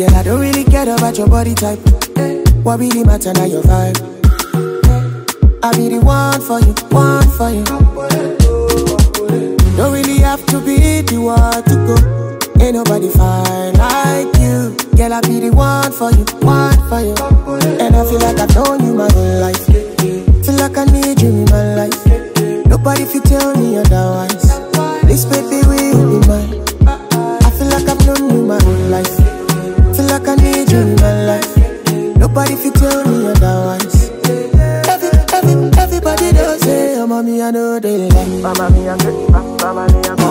Girl, I don't really care about your body type. Eh, what really matter now your vibe? Eh, I be the one for you, one for you. Don't really have to be the one to go. Ain't nobody fine like you. Girl, I be the one for you, one for you. And I feel like I've known you my whole life. Feel like I need you in my life. Nobody fit tell me otherwise. This baby will be mine. Oh, mommy, I know they like. Mama mia good, mama mia good,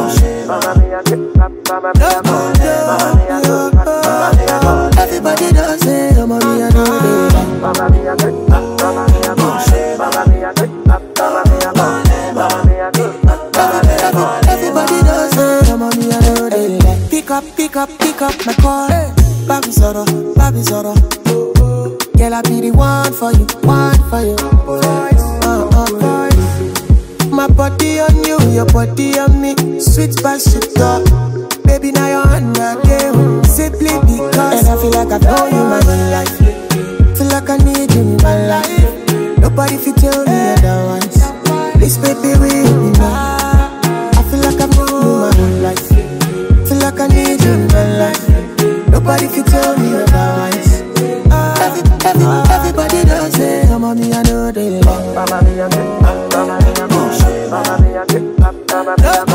mama mia good, mama mia good, mama mia good, mama mia good, Everybody does say, oh, mommy, I know they like. mama mia good, mama mia good, mama mia good, mama mia good, mama mia good, mama mia good. Everybody does say, oh, mommy, I know they like. Pick up, pick up, pick up my call. Baby Zoro, Baby Zoro. Girl, I be the one for you, one for you. Uh, uh, uh. My body on you, your body on me. Sweet by sugar. Baby, now you're on the game. Simply because. And I feel like I've known you my whole life. Feel like I need you in my life. Nobody fit tell me otherwise. This baby will be mine. I feel like I've known you my whole life. Feel like I need you in my life. Nobody fit tell me otherwise. Every, every, everybody does say, oh, mommy, I know they like. Mama mia good, mama good, mama mia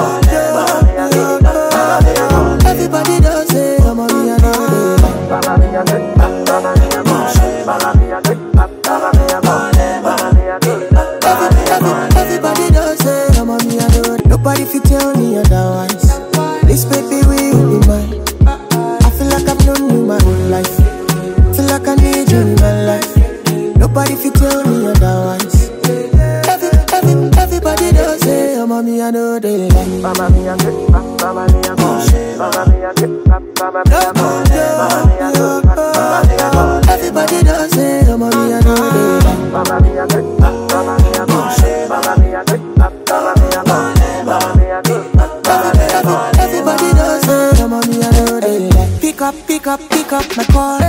say, mommy, I know they like. Mama mia good, mama mia good, oh, mama mia good, mama mia good, mama mia good, mama mia good. Everybody does say, mommy, I know they like. Mama mia good, mama mia good, oh, mama mia good, mama mia good, mama mia good, mama mia good. Everybody does say, mommy, I know they. Pick up, pick up, pick up my call.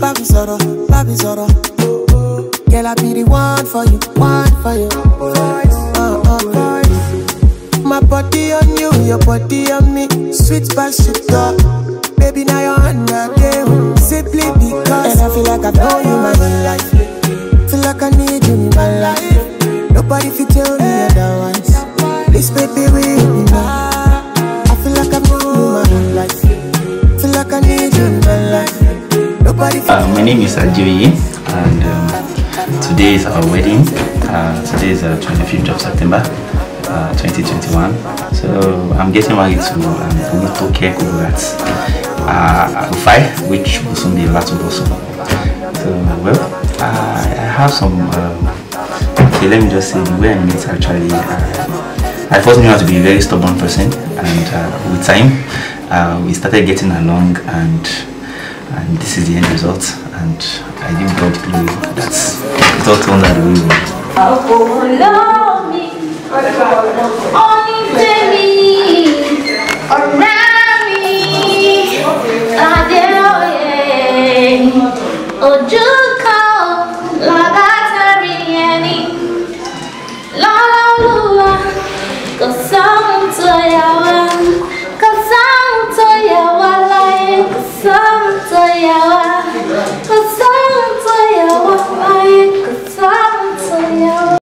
Baby Zoro, Baby Zoro. Girl, I be the one for you, one for you. Your body on me. Sweet by sugar. Baby, now you're on the game. Simply because. And I feel like I've known you my whole life. Feel like I need you in my life. Nobody fit tell me otherwise. This baby will be mine. I feel like I've known you my whole life. Feel like I need you in my life. Nobody fit Uh, my name is Adeoye, and um, today is our wedding. Uh, today is uh, 25th of September, uh, 2021. So I'm getting married to um, Onitoke Kuburat uh, Rufai, which will soon be Latuboso. So, well, uh, I have some. Um, okay, let me just say the way I met actually. Uh, I first knew how to be a very stubborn person, and uh, with time, uh, we started getting along, and and this is the end result. And I give God glory. That's it all turned out the way we Olha,